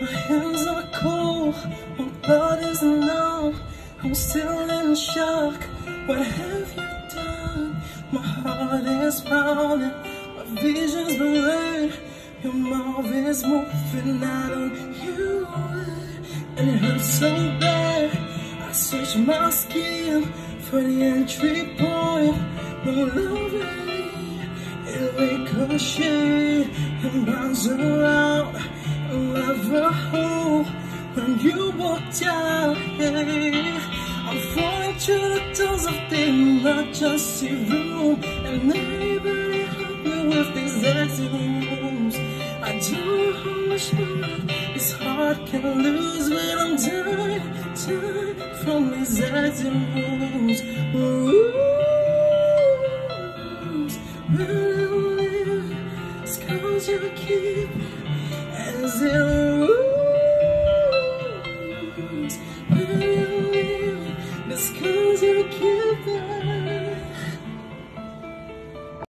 My hands are cold, my blood is numb. I'm still in shock. What have you done? My heart is pounding, my vision's blurred. Your mouth is moving out on you, and it hurts so bad. I search my skin for the entry point. No loving, it ricochet and bounce around and left a hole when you walked out. I'm the doors of the emergency room, and nobody help me with these exit wounds. I don't know how much more this heart can lose, but I'm dying, dying from these exit wounds. Wounds, running live, scars you keep